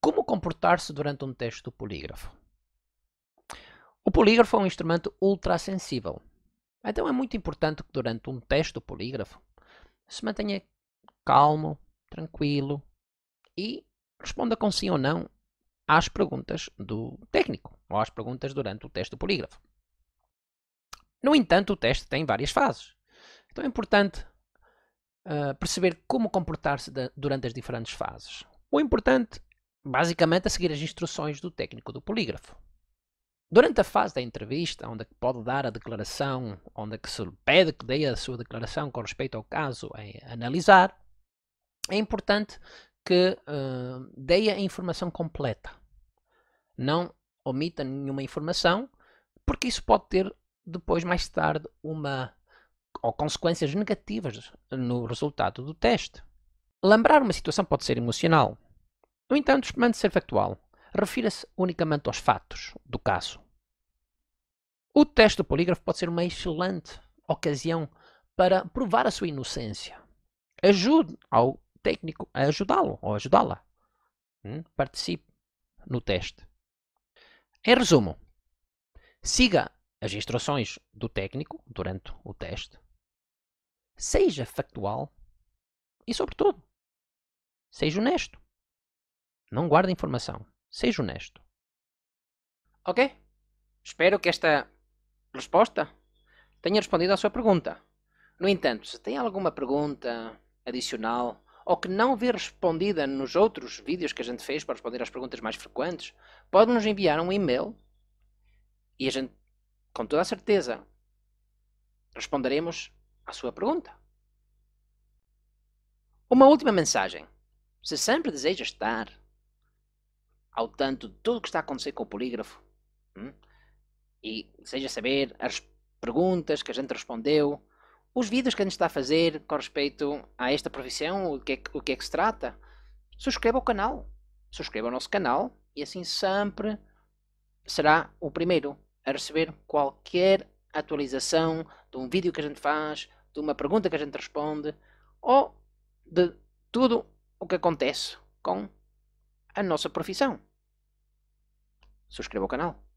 Como comportar-se durante um teste do polígrafo? O polígrafo é um instrumento ultrassensível. Então é muito importante que durante um teste do polígrafo se mantenha calmo, tranquilo e responda com sim ou não às perguntas do técnico ou às perguntas durante o teste do polígrafo. No entanto, o teste tem várias fases. Então é importante uh, perceber como comportar-se durante as diferentes fases. O importante basicamente a seguir as instruções do técnico do polígrafo. Durante a fase da entrevista, onde é pode dar a declaração, onde é se pede que dê a sua declaração com respeito ao caso a analisar, é importante que uh, dê a informação completa. Não omita nenhuma informação, porque isso pode ter depois, mais tarde, uma ou consequências negativas no resultado do teste. Lembrar uma situação pode ser emocional, no entanto, experimente ser factual. Refira-se unicamente aos fatos do caso. O teste do polígrafo pode ser uma excelente ocasião para provar a sua inocência. Ajude ao técnico a ajudá-lo ou ajudá-la. Hum? Participe no teste. Em resumo, siga as instruções do técnico durante o teste. Seja factual e, sobretudo, seja honesto. Não guarde informação. Seja honesto. Ok? Espero que esta resposta tenha respondido à sua pergunta. No entanto, se tem alguma pergunta adicional ou que não vê respondida nos outros vídeos que a gente fez para responder às perguntas mais frequentes, pode nos enviar um e-mail e a gente, com toda a certeza, responderemos à sua pergunta. Uma última mensagem. Se sempre deseja estar ao tanto de tudo o que está a acontecer com o polígrafo. Hum? E seja saber as perguntas que a gente respondeu, os vídeos que a gente está a fazer com respeito a esta profissão, o que é, o que, é que se trata, subscreva o canal. Subscreva o nosso canal e assim sempre será o primeiro a receber qualquer atualização de um vídeo que a gente faz, de uma pergunta que a gente responde ou de tudo o que acontece com a nossa profissão. Subscreva o canal.